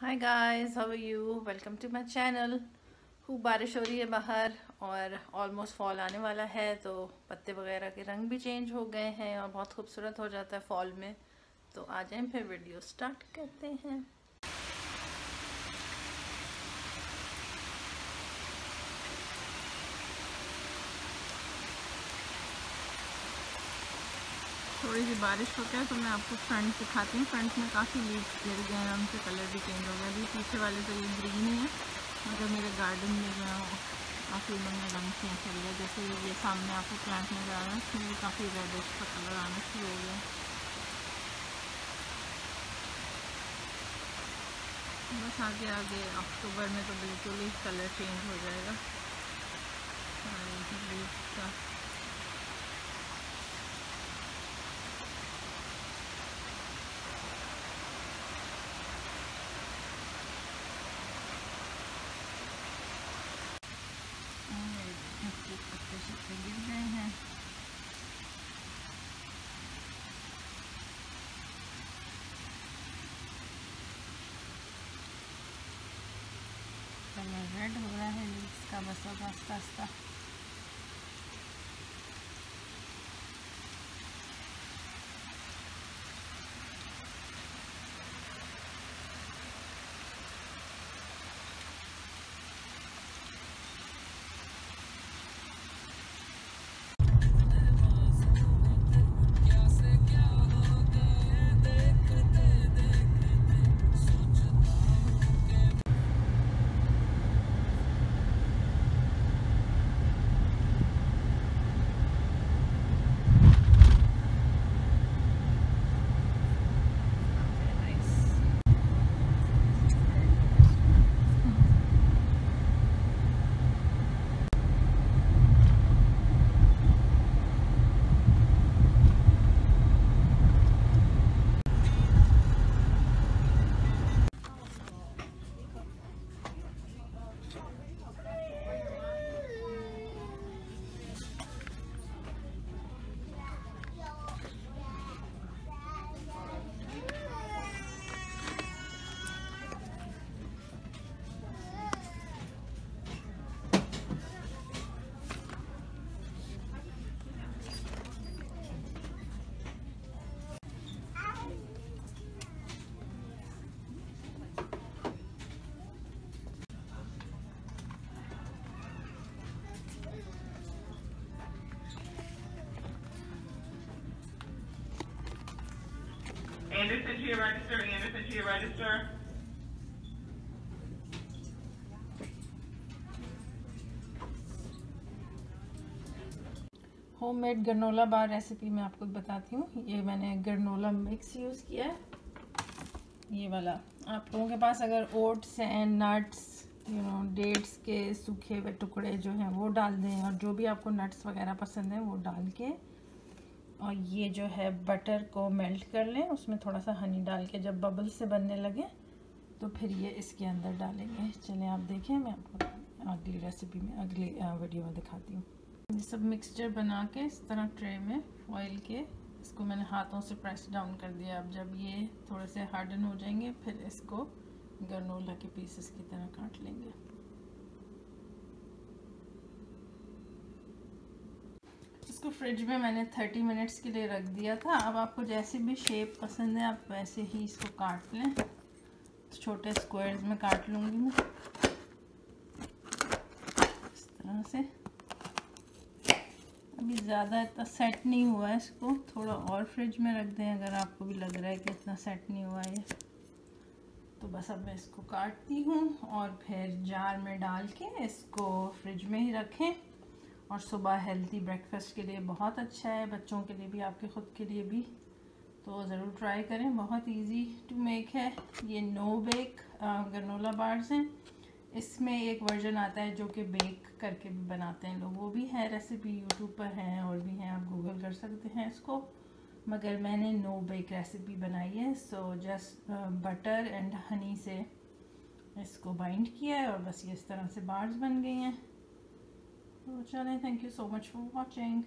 Hi guys how are you welcome to my channel खूब बारिश हो रही है बाहर और ऑलमोस्ट फॉल आने वाला है तो पत्ते वगैरह के रंग भी चेंज हो गए हैं और बहुत खूबसूरत हो जाता है फॉल में। तो आ जाए फिर वीडियो स्टार्ट करते हैं। थोड़ी सी बारिश हो गया तो मैं आपको फ्रंट दिखाती हूँ। फ्रंट में काफ़ी लीव्स गिर गए हैं उनसे कलर भी चेंज हो गया अभी पीछे वाले तो ये ग्रीन ही है, मगर मेरे गार्डन में जो है काफ़ी उन्होंने रंग चेंज कर लिया जैसे ये सामने आपको प्लांट नज़र आ रहा है इसमें भी काफ़ी रेडिश का कलर आना शुरू हो गया बस आगे आगे, अक्टूबर में तो बिल्कुल ही कलर चेंज हो जाएगा। का गिर गए हैं कलर रेड हो रहा है का बस आस्ता आस्ता Anderson to your register, Anderson to your register. Homemade granola bar recipe मैं आपको बताती हूँ। ये मैंने गरनोला मिक्स यूज़ किया है। ये वाला। आप लोगों के पास अगर oats and nuts you know dates के सूखे हुए टुकड़े जो हैं वो डाल दें और जो भी आपको नट्स वगैरह पसंद है वो डाल के और ये जो है बटर को मेल्ट कर लें, उसमें थोड़ा सा हनी डाल के जब बबल से बनने लगे तो फिर ये इसके अंदर डालेंगे। चलें, आप देखें, मैं आपको अगली रेसिपी में, अगली वीडियो में दिखाती हूँ। ये सब मिक्सचर बना के इस तरह ट्रे में ऑयल के, इसको मैंने हाथों से प्रेस डाउन कर दिया। अब जब ये थोड़े से हार्डन हो जाएँगे, फिर इसको गरनोला के पीसेस की तरह काट लेंगे। इसको फ्रिज में मैंने 30 मिनट्स के लिए रख दिया था। अब आपको जैसे भी शेप पसंद है, आप वैसे ही इसको काट लें। छोटे स्क्वायर्स में काट लूँगी मैं। इस तरह से। अभी ज़्यादा इतना सेट नहीं हुआ है इसको। थोड़ा और फ्रिज में रख दें, अगर आपको भी लग रहा है कि इतना सेट नहीं हुआ है। तो बस अब मैं इसको काटती हूँ और फिर जार में डाल के इसको फ्रिज में ही रखें। और सुबह हेल्दी ब्रेकफास्ट के लिए बहुत अच्छा है, बच्चों के लिए भी, आपके ख़ुद के लिए भी। तो ज़रूर ट्राई करें, बहुत इजी टू मेक है। ये नो बेक गनोला बार्स हैं। इसमें एक वर्जन आता है जो कि बेक करके भी बनाते हैं लोग। वो भी है रेसिपी यूट्यूब पर हैं और भी हैं, आप गूगल कर सकते हैं इसको। मगर मैंने नो बेक रेसिपी बनाई है so just butter and honey से इसको बाइंड किया है और बस ये इस तरह से बार्स बन गई हैं। Charlie, thank you so much for watching.